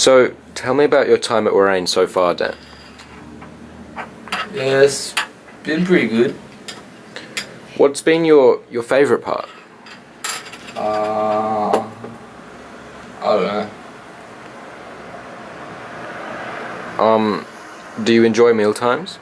So, tell me about your time at Warrane so far, Dan. Yeah, it's been pretty good. What's been your, your favourite part? Uh, I don't know. Um, do you enjoy meal times?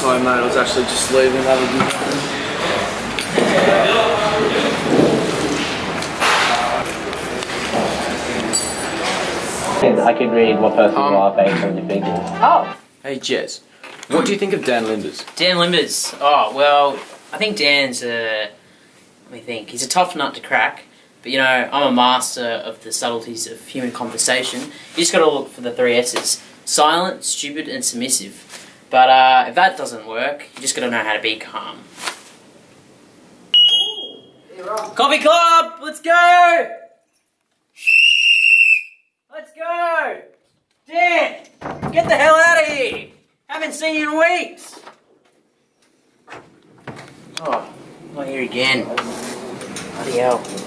Sorry, mate. I was actually just leaving. Have a good I can read what person you um, are based on your fingers. Oh, Hey, Jez. What do you think of Dan Limbers? Dan Limbers. Oh, well, I think Dan's a. Let me think. He's a tough nut to crack. But you know, I'm a master of the subtleties of human conversation. You just gotta look for the three S's silent, stupid, and submissive. But uh, if that doesn't work, you just gotta know how to be calm. Coffee Club! Let's go! Let's go! Dan! Get the hell out of here! Haven't seen you in weeks! Oh, not here again. Bloody hell.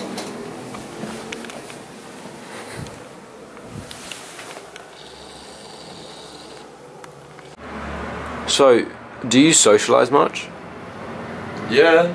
So, do you socialise much? Yeah.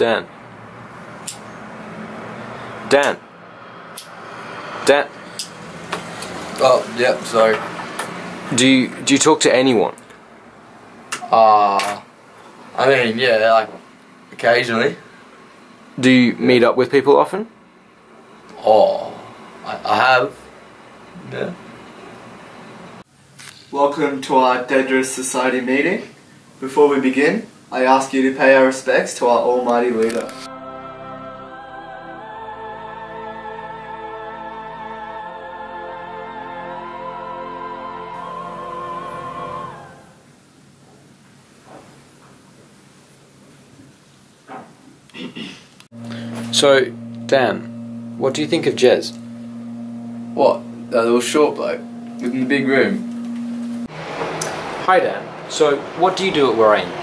Dan. Dan. Dan. Oh, yep, sorry. Do you do you talk to anyone? Uh, I mean, yeah, like, occasionally. Do you meet up with people often? Oh, I, I have. Yeah. Welcome to our Dangerous Society meeting. Before we begin, I ask you to pay our respects to our almighty leader. So, Dan, what do you think of Jez? What? That little short bloke? Living in the big room? Hi, Dan. So, what do you do at Warrane?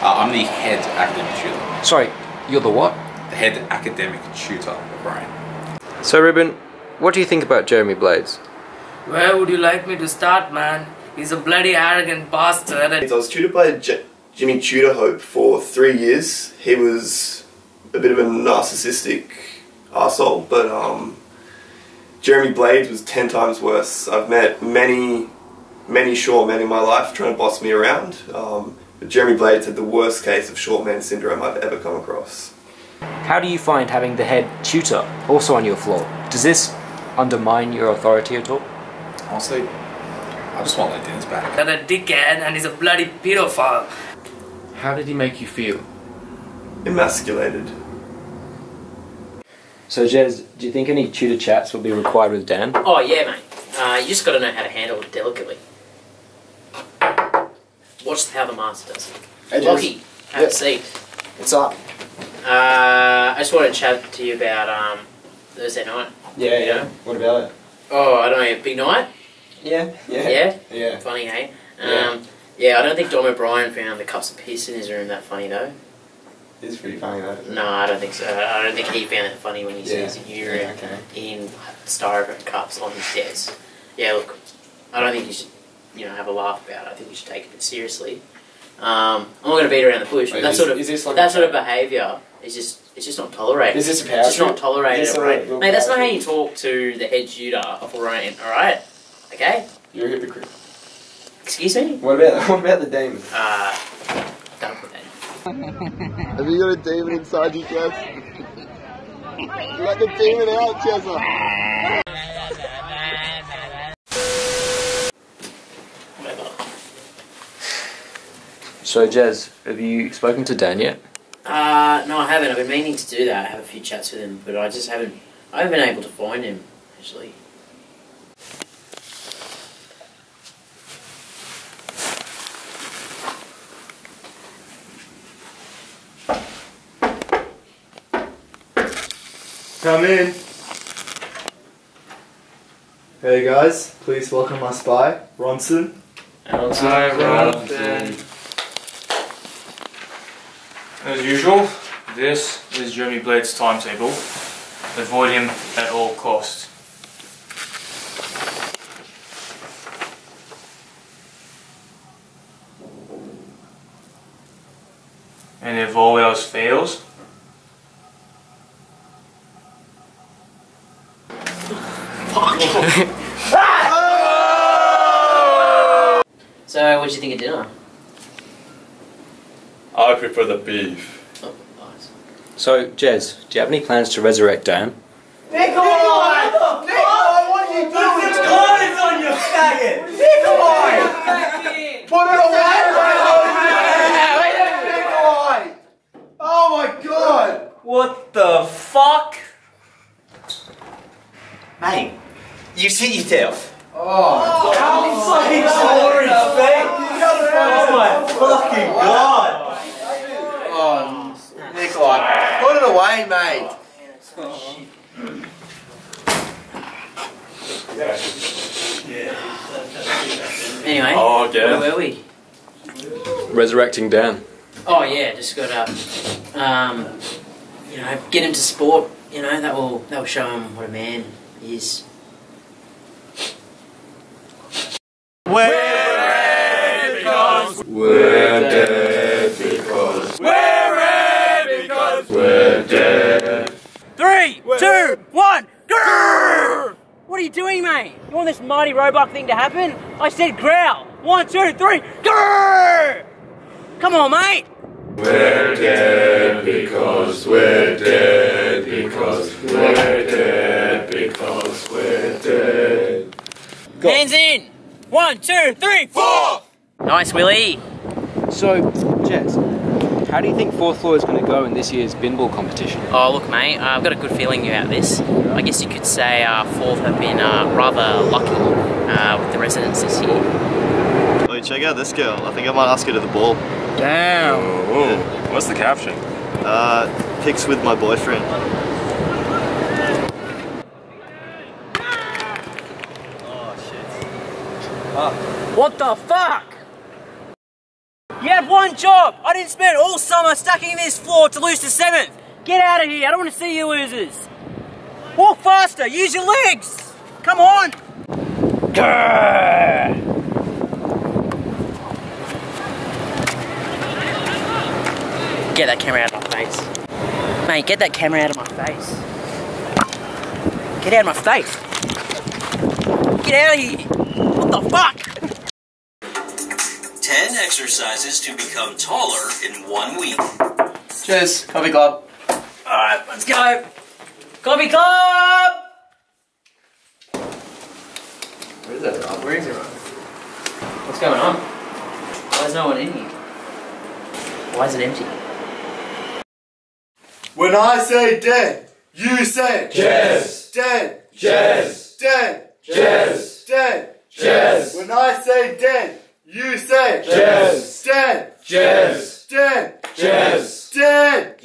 Uh, I'm the head academic tutor. Sorry, you're the what? The head academic tutor of Brian. So, Ribbon, what do you think about Jeremy Blades? Where would you like me to start, man? He's a bloody arrogant bastard. I was tutored by J- Jimmy Tudor Hope for three years. He was a bit of a narcissistic asshole, but um, Jeremy Blades was ten times worse. I've met many, many short men in my life trying to boss me around, um, but Jeremy Blades had the worst case of short man syndrome I've ever come across. How do you find having the head tutor also on your floor? Does this undermine your authority at all? Honestly, I just want my dinners back. That a dickhead and he's a bloody pedophile. How did he make you feel? Emasculated. So, Jez, do you think any tutor chats will be required with Dan? Oh, yeah, mate. Uh, you just gotta know how to handle it delicately. Watch how the master does it. Hey, Jez. Lockie, have Yep. a seat. What's up? Uh, I just want to chat to you about um, Thursday night. Yeah, yeah. What about it? Oh, I don't know, big night? Yeah, yeah. Yeah? Yeah. Funny, hey? Yeah. Um, yeah, I don't think Dom O'Brien found the cups of piss in his room that funny, though. It's pretty funny though. No, I don't think so. I don't think he found it funny when he Yeah. sees urine Yeah, okay. in styrofoam cups on his desk. Yeah, look, I don't think you should, you know, have a laugh about it. I think you should take it a bit seriously. Um, I'm not going to beat around the bush, Wait, but that is- sort of is this like that sort of behaviour is just it's just not tolerated. Is this a power It's just not tolerated, Is this a right? little Mate, that's not how you talk to the head tutor of Orion, all right? Okay. You're a hypocrite. Excuse me? What about what about the demon? Uh, don't put that in. Have you got a demon inside you, Jez? Let the demon out, Jezza. So, Jez, have you spoken to Dan yet? Uh, no, I haven't. I've been meaning to do that. I Have a few chats with him, but I just haven't. I haven't been able to find him actually. Come in. Hey guys, please welcome my spy, Ronson. Hi, Ron. As usual, this is Jeremy Blade's timetable. Avoid him at all costs. And if all else fails, So, what do you think of dinner? I prefer the beef. Oh, nice. So, Jez, do you have any plans to resurrect Dan? Nikolai! Nikolai, what are you doing? It's clothes on you, faggot! Nikolai! Put it away! Nikolai! Oh my god! What the fuck? Mate, you see yourself. Oh, oh How fucking sorry, Oh my fucking god! Oh, Nikolai, put it away, mate. Anyway, Oh, yeah. where were we? Resurrecting Dan. Oh yeah, just gotta, um, you know, get him to sport. You know, that will that will show him what a man is. We're dead because we're dead. Three, two, one, grrr! What are you doing, mate? You want this mighty robot thing to happen? I said growl. One, two, three, grrr! Come on, mate. We're dead because we're dead because we're dead because we're dead. Hands in. One, two, three, four. Nice, Willie. So, Jez, how do you think fourth floor is going to go in this year's binball competition? Oh look, mate, uh, I've got a good feeling about this. I guess you could say uh, fourth have been uh, rather lucky uh, with the residents this year. Wait, check out this girl. I think I might ask her to the ball. Damn. What's the caption? Uh, pics with my boyfriend. Oh, shit. Oh. What the fuck? You had one job. I didn't spend all summer stacking this floor to lose to seventh. Get out of here. I don't want to see you losers. Walk faster. Use your legs. Come on. Get that camera out of my face. Mate, get that camera out of my face. Get out of my face. Get out of here. What the fuck? 10 exercises to become taller in one week. Cheers, coffee club. Alright, let's go. Coffee club. Where is that Rob? Where is it, What's going on? Why is no one in here? Why is it empty? When I say dead, you say Jazz. dead, Jazz. dead, Jazz. dead. Jazz. When I say dead, you say Jazz. Jazz. dead, Jazz. dead, Jazz. dead.